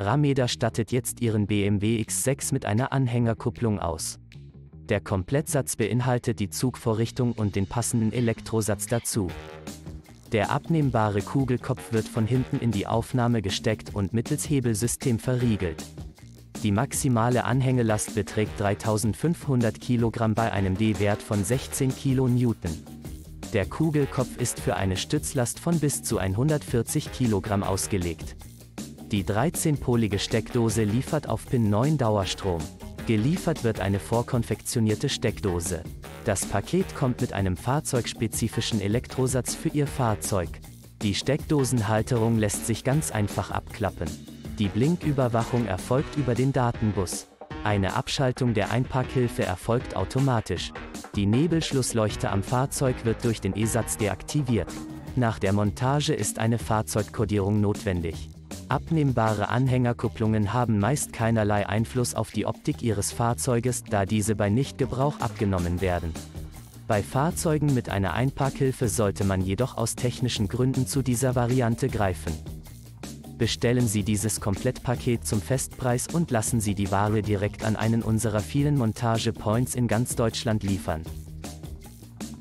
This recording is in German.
Rameda stattet jetzt ihren BMW X6 mit einer Anhängerkupplung aus. Der Komplettsatz beinhaltet die Zugvorrichtung und den passenden Elektrosatz dazu. Der abnehmbare Kugelkopf wird von hinten in die Aufnahme gesteckt und mittels Hebelsystem verriegelt. Die maximale Anhängelast beträgt 3500 kg bei einem D-Wert von 16 kN. Der Kugelkopf ist für eine Stützlast von bis zu 140 kg ausgelegt. Die 13-polige Steckdose liefert auf Pin 9 Dauerstrom. Geliefert wird eine vorkonfektionierte Steckdose. Das Paket kommt mit einem fahrzeugspezifischen Elektrosatz für Ihr Fahrzeug. Die Steckdosenhalterung lässt sich ganz einfach abklappen. Die Blinküberwachung erfolgt über den Datenbus. Eine Abschaltung der Einparkhilfe erfolgt automatisch. Die Nebelschlussleuchte am Fahrzeug wird durch den E-Satz deaktiviert. Nach der Montage ist eine Fahrzeugkodierung notwendig. Abnehmbare Anhängerkupplungen haben meist keinerlei Einfluss auf die Optik Ihres Fahrzeuges, da diese bei Nichtgebrauch abgenommen werden. Bei Fahrzeugen mit einer Einparkhilfe sollte man jedoch aus technischen Gründen zu dieser Variante greifen. Bestellen Sie dieses Komplettpaket zum Festpreis und lassen Sie die Ware direkt an einen unserer vielen Montage-Points in ganz Deutschland liefern.